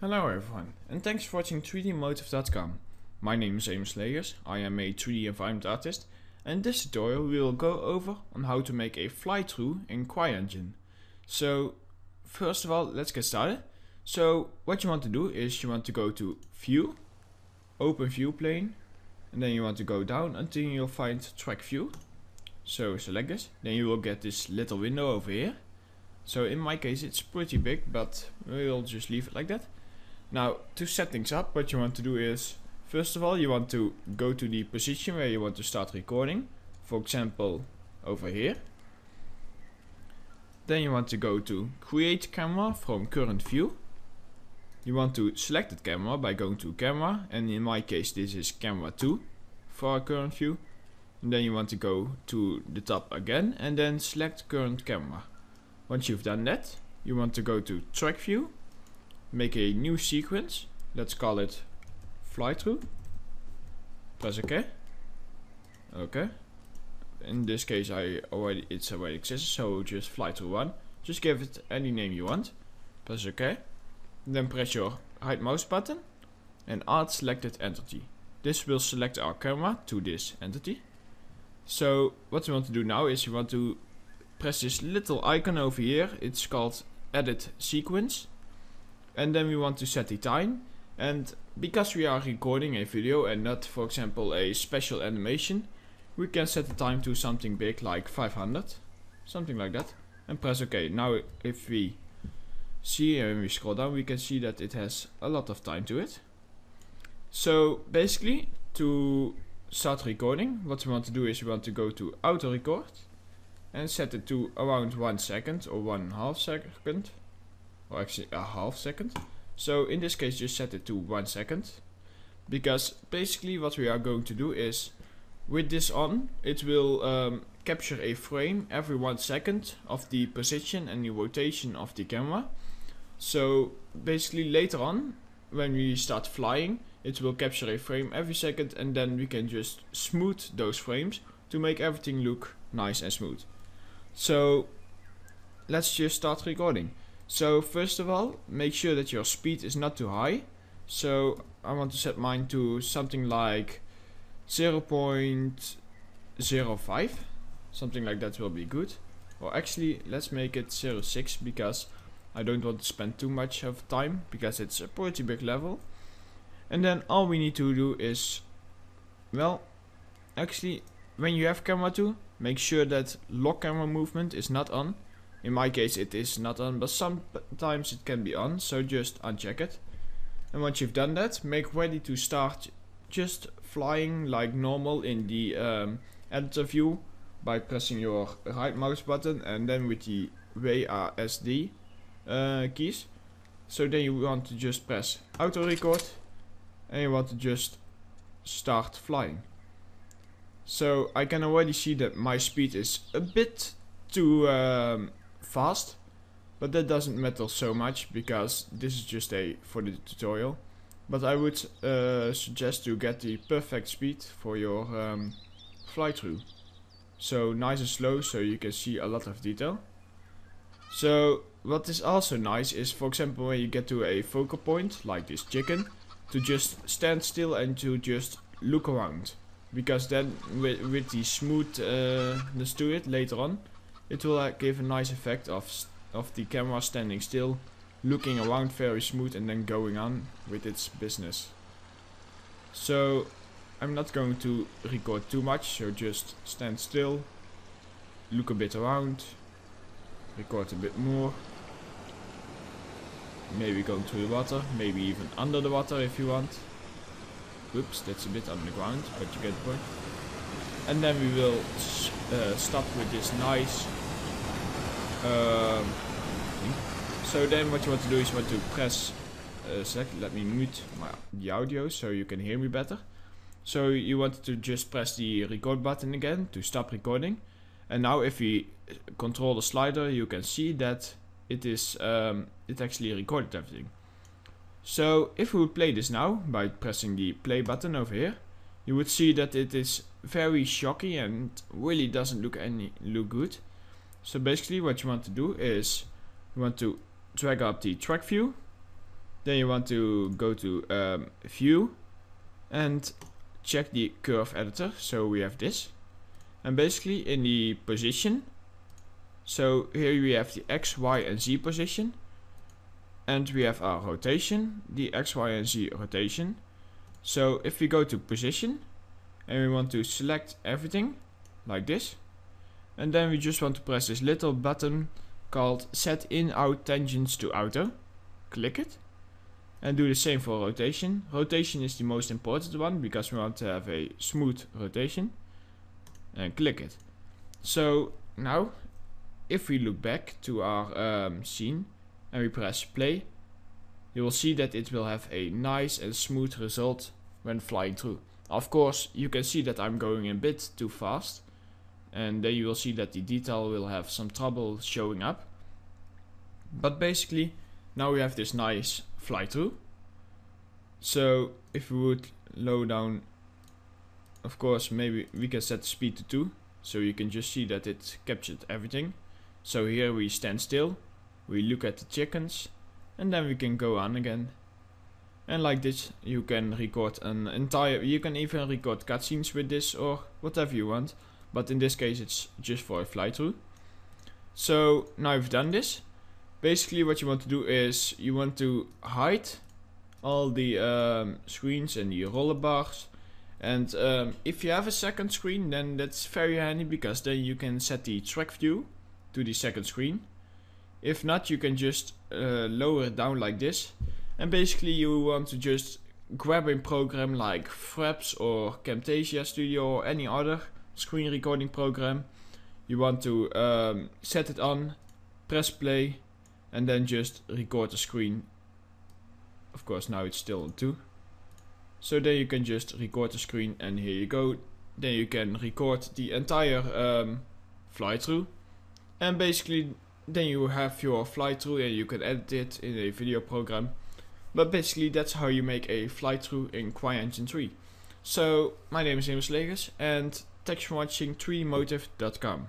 Hello everyone, and thanks for watching 3dmotive.com. My name is Amos Slayers, I am a 3D environment artist, and in this tutorial we will go over on how to make a fly-through in CryEngine. So, first of all, let's get started. So, what you want to do is you want to go to View, Open View Plane, and then you want to go down until you'll find Track View. So select this, then you will get this little window over here. So in my case it's pretty big, but we'll just leave it like that. Now to set things up, what you want to do is, first of all you want to go to the position where you want to start recording. For example, over here. Then you want to go to create camera from current view. You want to select the camera by going to camera and in my case this is camera 2 for our current view. And then you want to go to the top again and then select current camera. Once you've done that, you want to go to track view, make a new sequence, let's call it fly through. Press OK. Okay. In this case I already it's already exists, so just fly through one. Just give it any name you want. Press OK. Then press your right mouse button and add selected entity. This will select our camera to this entity. So what we want to do now is you want to press this little icon over here. It's called edit sequence. And then we want to set the time. And because we are recording a video and not for example a special animation, we can set the time to something big like 500. Something like that. And press OK. Now if we see and we scroll down we can see that it has a lot of time to it. So basically to start recording what we want to do is we want to go to auto record and set it to around one second or one half second or actually a half second. So in this case just set it to one second because basically what we are going to do is with this on it will um, capture a frame every one second of the position and the rotation of the camera so basically later on, when we start flying, it will capture a frame every second and then we can just smooth those frames to make everything look nice and smooth. So let's just start recording. So first of all, make sure that your speed is not too high. So I want to set mine to something like 0.05. Something like that will be good. Or actually, let's make it 0.6 because I don't want to spend too much of time because it's a pretty big level. And then all we need to do is, well, actually, when you have camera 2, make sure that lock camera movement is not on. In my case it is not on, but sometimes it can be on, so just uncheck it. And once you've done that, make ready to start just flying like normal in the um, editor view by pressing your right mouse button and then with the WASD uh, keys. So then you want to just press auto record and you want to just start flying. So I can already see that my speed is a bit too um, fast, but that doesn't matter so much because this is just a for the tutorial. But I would uh, suggest to get the perfect speed for your um, fly through. So nice and slow so you can see a lot of detail. So what is also nice is for example when you get to a focal point like this chicken to just stand still and to just look around because then with, with the smoothness to it later on it will uh, give a nice effect of of the camera standing still looking around very smooth and then going on with its business so I'm not going to record too much so just stand still look a bit around record a bit more. Maybe going through the water, maybe even under the water if you want. Oops, that's a bit underground, but you get the point. And then we will uh, stop with this nice um, So then what you want to do is you want to press uh, select, let me mute my, the audio so you can hear me better. So you want to just press the record button again to stop recording. And now if we control the slider, you can see that it is um, it actually recorded everything. So if we would play this now by pressing the play button over here, you would see that it is very shocky and really doesn't look any look good. So basically what you want to do is you want to drag up the track view, then you want to go to um, view and check the curve editor. So we have this. And basically in the position so here we have the x y and z position. And we have our rotation the x y and z rotation. So if we go to position and we want to select everything like this and then we just want to press this little button called set in out tangents to auto click it. And do the same for rotation. Rotation is the most important one because we want to have a smooth rotation. And click it. So now if we look back to our um, scene and we press play you will see that it will have a nice and smooth result when flying through. Of course you can see that I'm going a bit too fast and then you will see that the detail will have some trouble showing up. But basically now we have this nice fly through so if we would low down of course maybe we can set the speed to 2 so you can just see that it captured everything. So here we stand still. We look at the chickens. And then we can go on again. And like this you can record an entire you can even record cutscenes with this or whatever you want but in this case it's just for a fly through so now you've done this. Basically what you want to do is you want to hide all the um, screens and the roller bars and um, if you have a second screen then that's very handy because then you can set the track view to the second screen. If not you can just uh, lower it down like this. And basically you want to just grab a program like Fraps or Camtasia Studio or any other screen recording program. You want to um, set it on press play and then just record the screen. Of course now it's still on 2 so then you can just record the screen and here you go. Then you can record the entire um, fly through. And basically then you have your fly through and you can edit it in a video program. But basically that's how you make a fly through in CryEngine 3 so my name is Amos Legers and thanks for watching 3motive.com